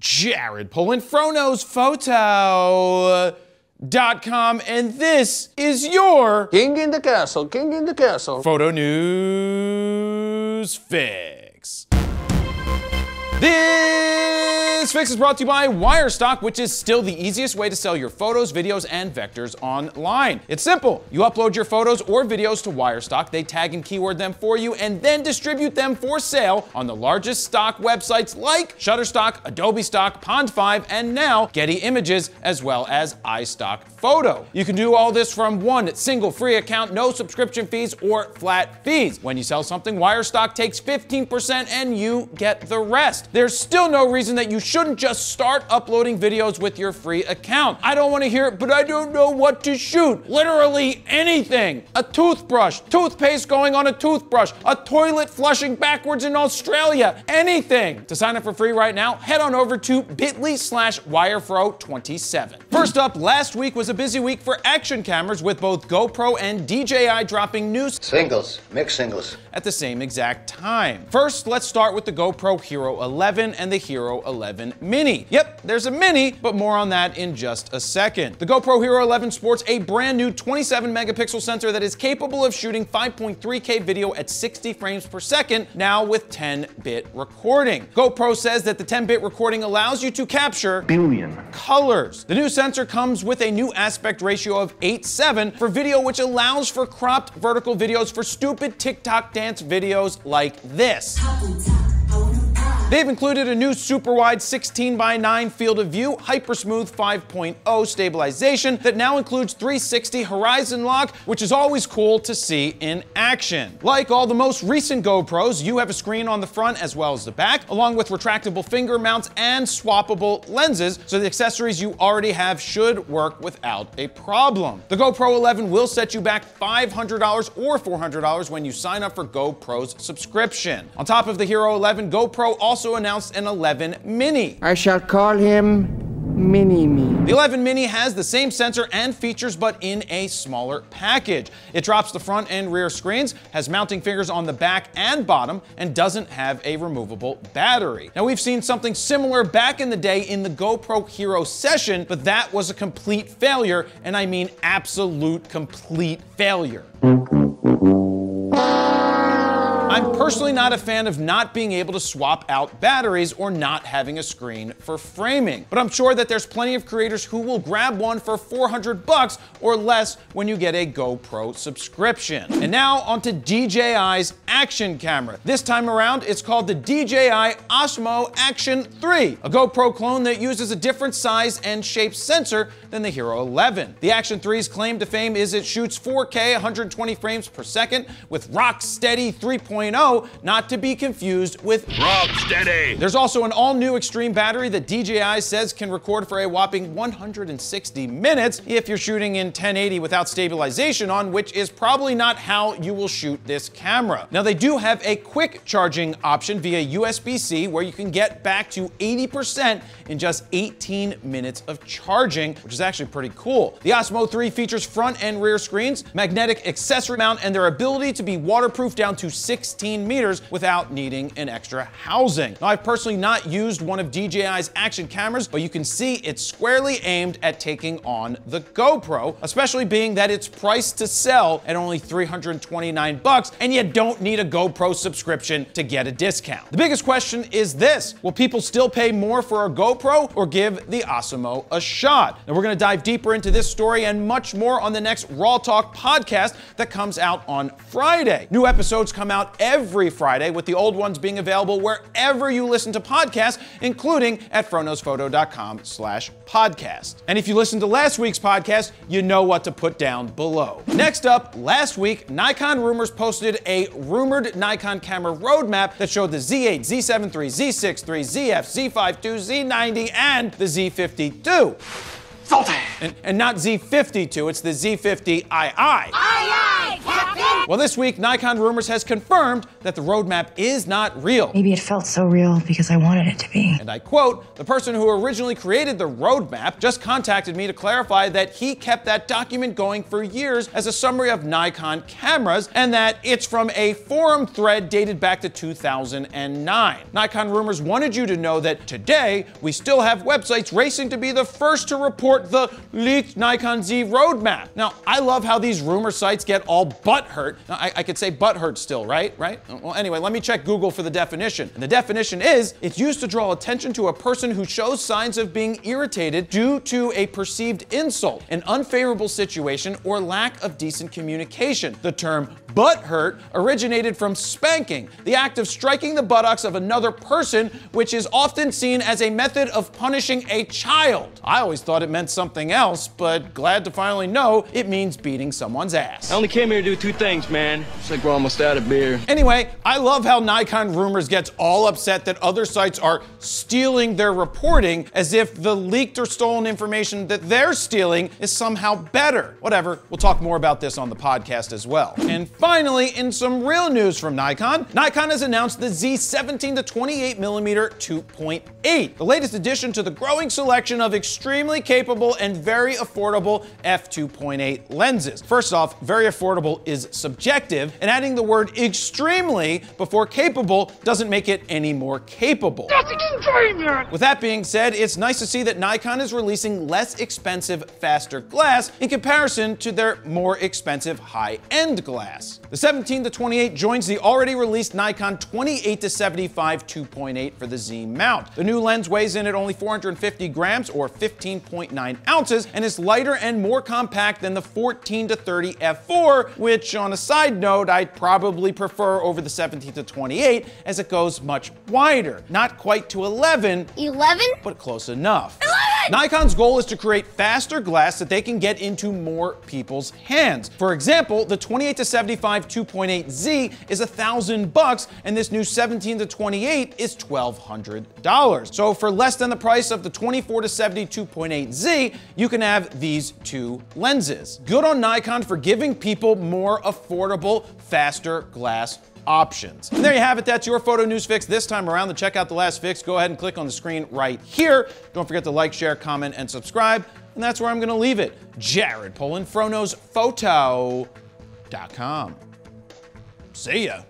Jared Polin Frono's photo. Dot com, and this is your King in the castle, king in the castle. photo news fix. This fix is brought to you by Wirestock, which is still the easiest way to sell your photos, videos, and vectors online. It's simple. You upload your photos or videos to Wirestock, they tag and keyword them for you, and then distribute them for sale on the largest stock websites like Shutterstock, Adobe Stock, Pond5, and now Getty Images, as well as iStock Photo. You can do all this from one single free account, no subscription fees or flat fees. When you sell something, Wirestock takes 15% and you get the rest. There's still no reason that you shouldn't just start uploading videos with your free account. I don't want to hear it, but I don't know what to shoot. Literally anything. A toothbrush, toothpaste going on a toothbrush, a toilet flushing backwards in Australia, anything. To sign up for free right now, head on over to bit.ly slash wirefro27. First up, last week was a busy week for action cameras with both GoPro and DJI dropping news Singles, mixed singles. at the same exact time. First, let's start with the GoPro Hero 11 and the Hero 11 Mini. Yep, there's a Mini, but more on that in just a second. The GoPro Hero 11 sports a brand new 27 megapixel sensor that is capable of shooting 5.3K video at 60 frames per second, now with 10-bit recording. GoPro says that the 10-bit recording allows you to capture billion. colors. The new sensor comes with a new aspect ratio of 8:7 for video, which allows for cropped vertical videos for stupid TikTok dance videos like this. They've included a new super wide 16 by 9 field of view, hypersmooth 5.0 stabilization that now includes 360 horizon lock, which is always cool to see in action. Like all the most recent GoPros, you have a screen on the front as well as the back, along with retractable finger mounts and swappable lenses, so the accessories you already have should work without a problem. The GoPro 11 will set you back $500 or $400 when you sign up for GoPro's subscription. On top of the Hero 11, GoPro also announced an 11 Mini. I shall call him Mini Me. The 11 Mini has the same sensor and features, but in a smaller package. It drops the front and rear screens, has mounting fingers on the back and bottom, and doesn't have a removable battery. Now, we've seen something similar back in the day in the GoPro Hero Session, but that was a complete failure, and I mean absolute complete failure. I'm personally not a fan of not being able to swap out batteries or not having a screen for framing. But I'm sure that there's plenty of creators who will grab one for 400 bucks or less when you get a GoPro subscription. And now onto DJI's action camera. This time around, it's called the DJI Osmo Action 3, a GoPro clone that uses a different size and shape sensor than the Hero 11. The Action 3's claim to fame is it shoots 4K 120 frames per second with rock steady 3.0, not to be confused with Rocksteady. there's also an all-new extreme battery that DJI says can record for a whopping 160 minutes if you're shooting in 1080 without stabilization on, which is probably not how you will shoot this camera. Now they do have a quick charging option via USB-C where you can get back to 80% in just 18 minutes of charging, which is actually pretty cool. The Osmo 3 features front and rear screens, magnetic accessory mount, and their ability to be waterproof down to 16 meters without needing an extra housing. Now, I've personally not used one of DJI's action cameras, but you can see it's squarely aimed at taking on the GoPro, especially being that it's priced to sell at only 329 bucks, and you don't need a GoPro subscription to get a discount. The biggest question is this, will people still pay more for a GoPro or give the Osmo a shot? Now, we're gonna dive deeper into this story and much more on the next Raw Talk podcast that comes out on Friday. New episodes come out every Friday, with the old ones being available wherever you listen to podcasts, including at froknowsphoto.com slash podcast. And if you listened to last week's podcast, you know what to put down below. Next up, last week, Nikon Rumors posted a rumored Nikon camera roadmap that showed the Z8, Z7 III, Z6 III, ZF, Z5 II, Z90, and the Z52. And, and not Z52, it's the Z50II. Aye, aye, Captain! Well, this week, Nikon Rumors has confirmed that the roadmap is not real. Maybe it felt so real because I wanted it to be. And I quote, the person who originally created the roadmap just contacted me to clarify that he kept that document going for years as a summary of Nikon cameras and that it's from a forum thread dated back to 2009. Nikon Rumors wanted you to know that today we still have websites racing to be the first to report the leaked Nikon Z roadmap. Now, I love how these rumor sites get all butthurt. I, I could say butt hurt still, right? Right? Well, anyway, let me check Google for the definition. And the definition is it's used to draw attention to a person who shows signs of being irritated due to a perceived insult, an unfavorable situation, or lack of decent communication. The term butt hurt originated from spanking, the act of striking the buttocks of another person, which is often seen as a method of punishing a child. I always thought it meant something else, but glad to finally know it means beating someone's ass. I only came here to do two things, man. It's like we're almost out of beer. Anyway, I love how Nikon Rumors gets all upset that other sites are stealing their reporting as if the leaked or stolen information that they're stealing is somehow better. Whatever, we'll talk more about this on the podcast as well. And finally, in some real news from Nikon, Nikon has announced the Z17 to 28 millimeter 2.8, the latest addition to the growing selection of extremely capable and very affordable f2.8 lenses. First off, very affordable is and adding the word extremely before capable doesn't make it any more capable. That's extreme, man! With that being said, it's nice to see that Nikon is releasing less expensive, faster glass in comparison to their more expensive high-end glass. The 17 to 28 joins the already released Nikon 28 to 75 2.8 for the Z mount. The new lens weighs in at only 450 grams or 15.9 ounces and is lighter and more compact than the 14 to 30 f4, which on a side note, I'd probably prefer over the 17 to 28 as it goes much wider. Not quite to 11, 11? but close enough. Nikon's goal is to create faster glass that they can get into more people's hands. For example, the 28 to 75 2.8Z is a thousand bucks, and this new 17 to 28 is $1,200. So for less than the price of the 24 to 70 2.8Z, you can have these two lenses. Good on Nikon for giving people more affordable, faster glass options. And there you have it. That's your photo news fix this time around. To check out the last fix, go ahead and click on the screen right here. Don't forget to like, share, comment, and subscribe. And that's where I'm going to leave it. Jared Polin, FroKnowsPhoto.com. See ya.